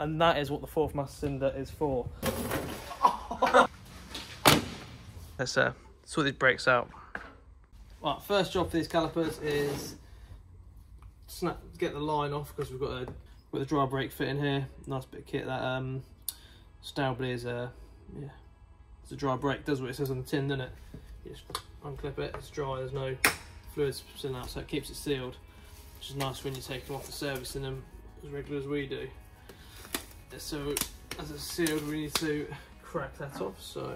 and that is what the fourth master cylinder is for. Let's uh, sort these brakes out. Right, first job for these calipers is snap, get the line off because we've got a with a dry brake fit in here. Nice bit of kit that um, Staubli is a yeah, it's a dry brake. Does what it says on the tin, doesn't it? You just unclip it. It's dry. There's no fluids spilling out, so it keeps it sealed, which is nice when you take them off the service in them as regular as we do. So as it's sealed, we need to crack that off. So.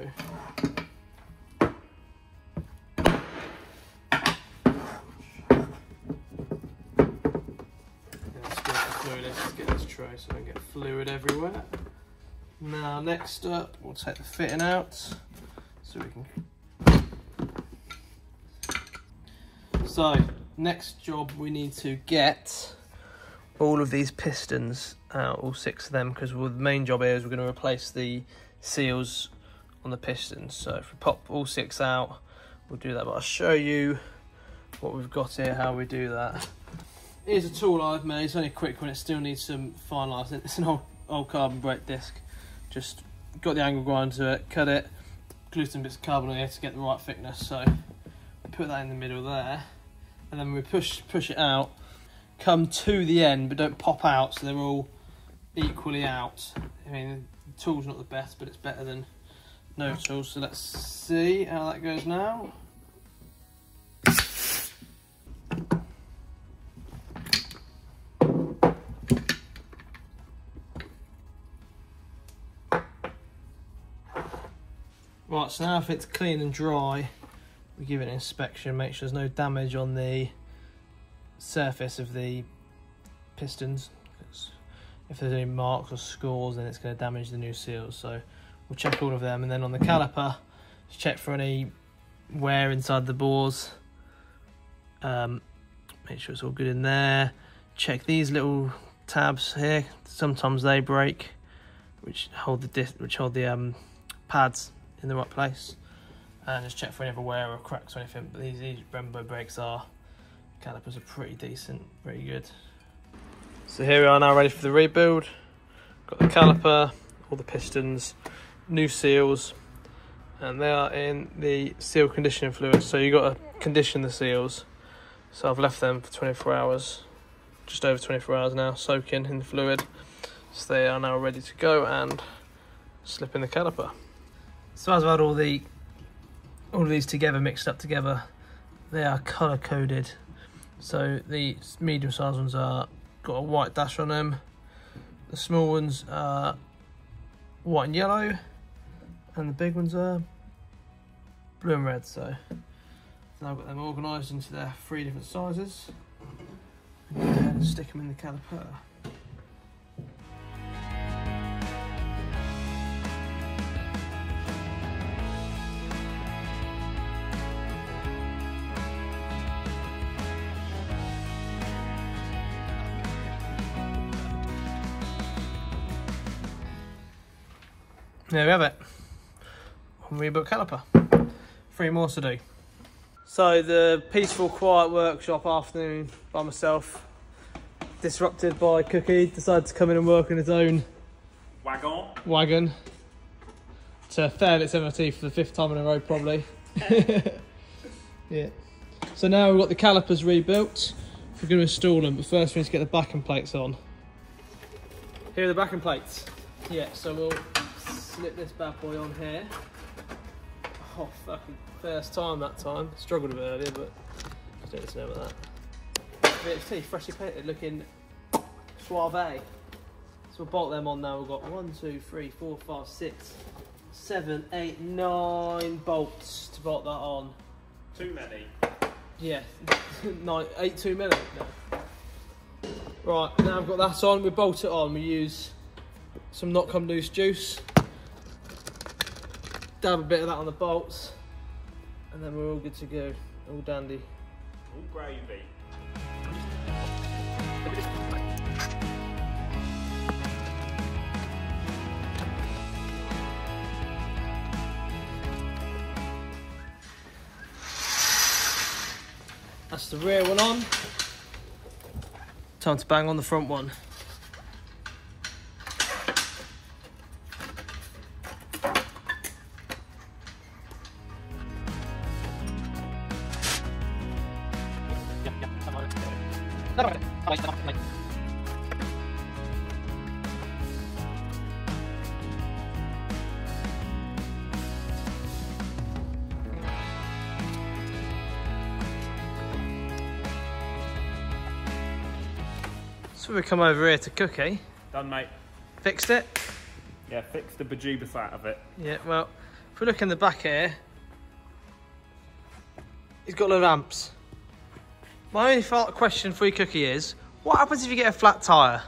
Let's get this tray so I don't get fluid everywhere. Now next up, we'll take the fitting out so we can. So next job we need to get all of these pistons out, all six of them, because the main job here is we're going to replace the seals on the pistons. So if we pop all six out, we'll do that. But I'll show you what we've got here, how we do that. Here's a tool I've made. It's only a quick one. It still needs some finalising. It's an old old carbon brake disc. Just got the angle grind to it, cut it, glued some bits of carbon on here to get the right thickness. So put that in the middle there, and then we push push it out. Come to the end, but don't pop out. So they're all equally out. I mean, the tool's not the best, but it's better than no tools. So let's see how that goes now. Right, so now if it's clean and dry, we give it an inspection, make sure there's no damage on the surface of the pistons. If there's any marks or scores, then it's going to damage the new seals. So we'll check all of them, and then on the caliper, check for any wear inside the bores. Um, make sure it's all good in there. Check these little tabs here. Sometimes they break, which hold the which hold the um, pads in the right place and just check for any other wear or cracks or anything but these, these Brembo brakes are calipers are pretty decent pretty good. So here we are now ready for the rebuild. Got the caliper all the pistons new seals and they are in the seal conditioning fluid. So you got to condition the seals. So I've left them for 24 hours just over 24 hours now soaking in the fluid. So they are now ready to go and slip in the caliper so as I've had all the all of these together, mixed up together, they are colour coded. So the medium sized ones are got a white dash on them. The small ones are white and yellow, and the big ones are blue and red. So now I've got them organised into their three different sizes. And stick them in the caliper. There we have it. One caliper. Three more to do. So the peaceful, quiet workshop afternoon by myself, disrupted by Cookie, decided to come in and work on his own wagon. Wagon. To fail its MOT for the fifth time in a row, probably. yeah. So now we've got the calipers rebuilt. We're going to install them, but first we need to get the backing plates on. Here are the backing plates. Yeah, so we'll slip this bad boy on here. Oh, fucking first time that time. Struggled a bit earlier, but I don't know about that. VXT, freshly painted, looking suave. So we'll bolt them on now. We've got one, two, three, four, five, six, seven, eight, nine bolts to bolt that on. Too many. Yeah, nine, eight too many. No. Right, now I've got that on. We bolt it on. We use some not come loose juice dab a bit of that on the bolts, and then we're all good to go, all dandy. All gravy. That's the rear one on. Time to bang on the front one. So we come over here to Cookie. Done, mate. Fixed it. Yeah, fix the bejeebus out of it. Yeah, well, if we look in the back here, he's got a lot of amps. My only question for you, Cookie, is what happens if you get a flat tyre?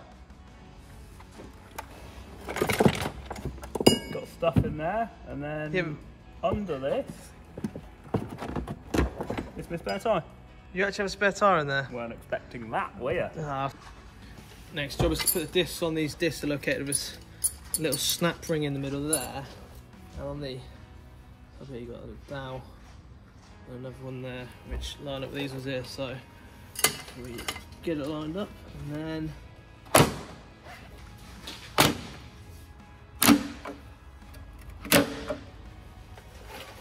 Got stuff in there, and then Yeah. under this, it's my spare tyre. You actually have a spare tyre in there? We weren't expecting that, were you? Ah. Next job is to put the discs on these discs are located with this little snap ring in the middle there. And on the up here you got a dowel and another one there which line up with these ones here. So we get it lined up and then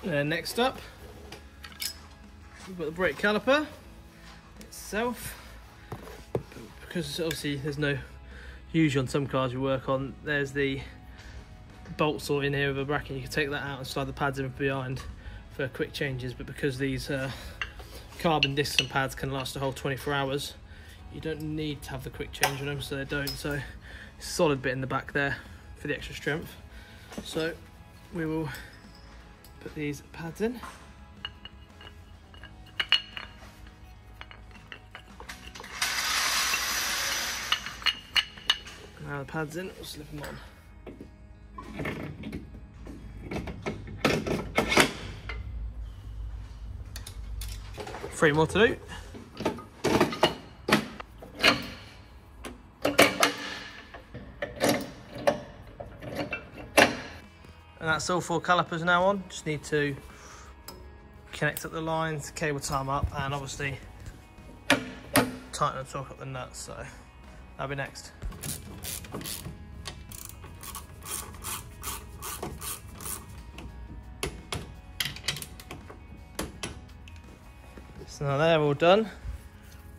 And next up, we've got the brake caliper itself. Because obviously there's no, usually on some cars we work on, there's the bolt sort in here with a bracket. You can take that out and slide the pads in behind for quick changes. But because these uh, carbon discs and pads can last a whole 24 hours, you don't need to have the quick change on them, so they don't. So solid bit in the back there for the extra strength. So we will put these pads in. Now the pads in, we'll slip them on. Three more to do. And that's all four calipers now on. Just need to connect up the lines, cable tie them up, and obviously tighten and torque up the nuts. So that'll be next. So now they're all done,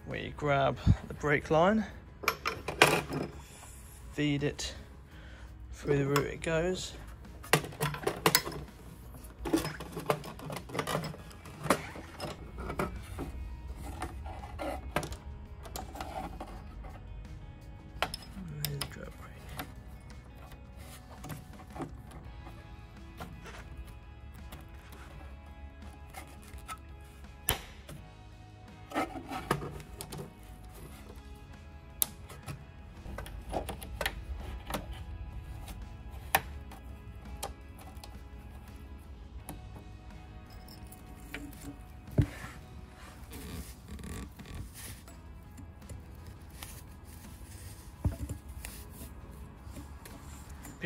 we grab the brake line, feed it through the route it goes.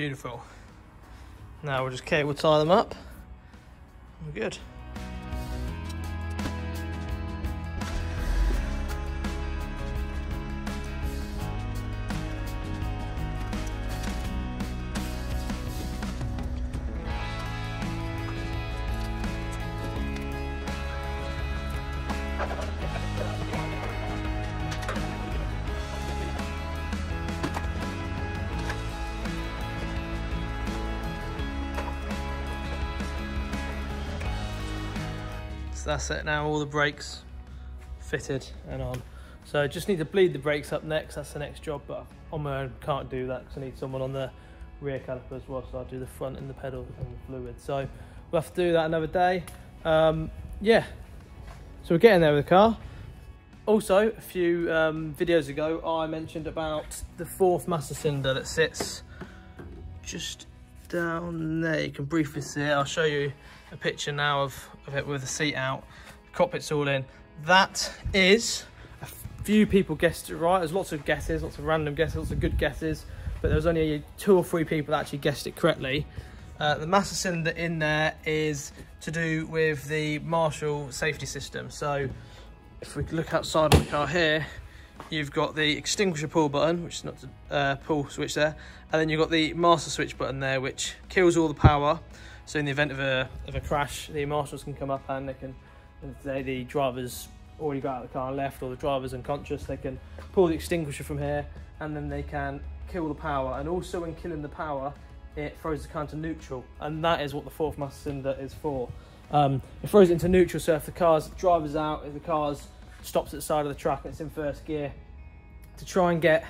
Beautiful. Now we'll just cable tie them up. We're good. So that's it now, all the brakes fitted and on. So just need to bleed the brakes up next, that's the next job, but on my own can't do that because I need someone on the rear caliper as well, so I'll do the front and the pedal and the fluid. So we'll have to do that another day. Um, yeah, so we're getting there with the car. Also, a few um, videos ago, I mentioned about the fourth master cylinder that sits just down there. You can briefly see it. I'll show you a picture now of, of it with the seat out. Cockpit's all in. That is, a few people guessed it right. There's lots of guesses, lots of random guesses, lots of good guesses, but there was only two or three people that actually guessed it correctly. Uh, the master cylinder in there is to do with the marshal safety system. So if we look outside of the car here, you've got the extinguisher pull button, which is not to uh, pull switch there, and then you've got the master switch button there, which kills all the power. So in the event of a of a crash, the marshals can come up and they can say the drivers already got out of the car and left, or the driver's unconscious, they can pull the extinguisher from here, and then they can kill the power. And also, when killing the power, it throws the car into neutral, and that is what the fourth master cylinder is for. Um, it throws it into neutral, so if the car's driver's out, if the car's stops at the side of the track and it's in first gear, to try and get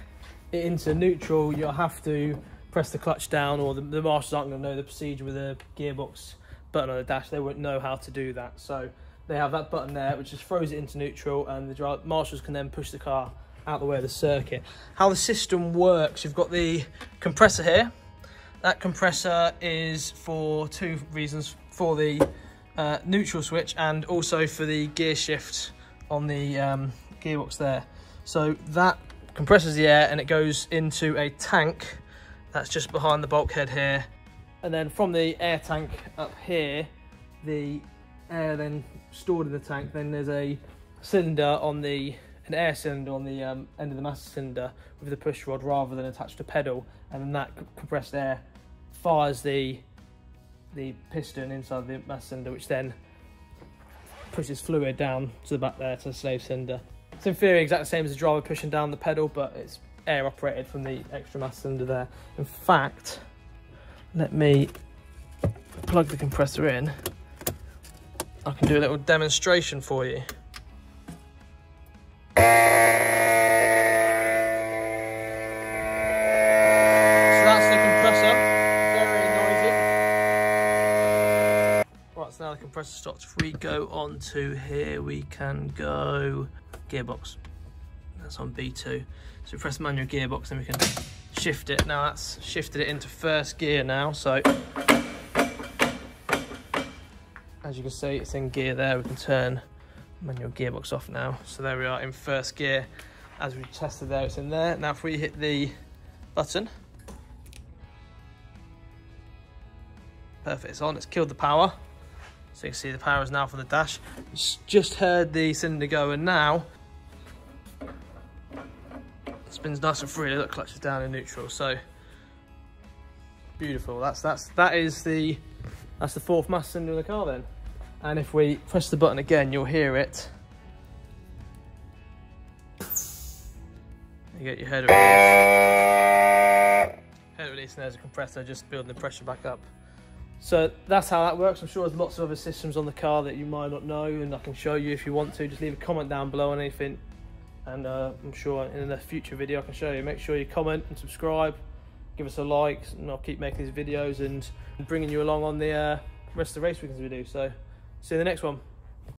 it into neutral, you'll have to press the clutch down, or the, the marshals aren't going to know the procedure with the gearbox button on the dash. They won't know how to do that. So they have that button there, which just throws it into neutral, and the marshals can then push the car out the way of the circuit. How the system works, you've got the compressor here. That compressor is for two reasons: for the uh, neutral switch and also for the gear shift on the um, gearbox there. So that compresses the air and it goes into a tank that's just behind the bulkhead here. And then from the air tank up here, the air then stored in the tank, then there's a cylinder on the, an air cylinder on the um, end of the master cylinder with the push rod rather than attached to pedal. And then that compressed air fires the the piston inside the master cylinder, which then pushes fluid down to the back there to the slave cylinder. It's in theory exactly the same as the driver pushing down the pedal, but it's air operated from the extra mass cylinder there. In fact, let me plug the compressor in. I can do a little demonstration for you. So that's the compressor, very noisy. Right, so now the compressor stops. If we go on to here, we can go gearbox. That's on B2. So we press manual gearbox and we can shift it. Now that's shifted it into first gear now, so as you can see, it's in gear there. We can turn manual gearbox off now. So there we are in first gear. As we tested there, it's in there. Now if we hit the button, perfect, it's on, it's killed the power. So you can see the power is now from the dash. Just heard the cylinder go and now spins nice and freely. Look, clutch is down in neutral. So beautiful. That's that's that is the that's the fourth master cylinder in the car then. And if we press the button again, you'll hear it. You get your head release. Head release, and there's a compressor just building the pressure back up. So that's how that works. I'm sure there's lots of other systems on the car that you might not know, and I can show you if you want to. Just leave a comment down below on anything, and uh, I'm sure in a future video I can show you. Make sure you comment and subscribe, give us a like, and I'll keep making these videos and bringing you along on the uh, rest of the race weekends we do. So see you in the next one.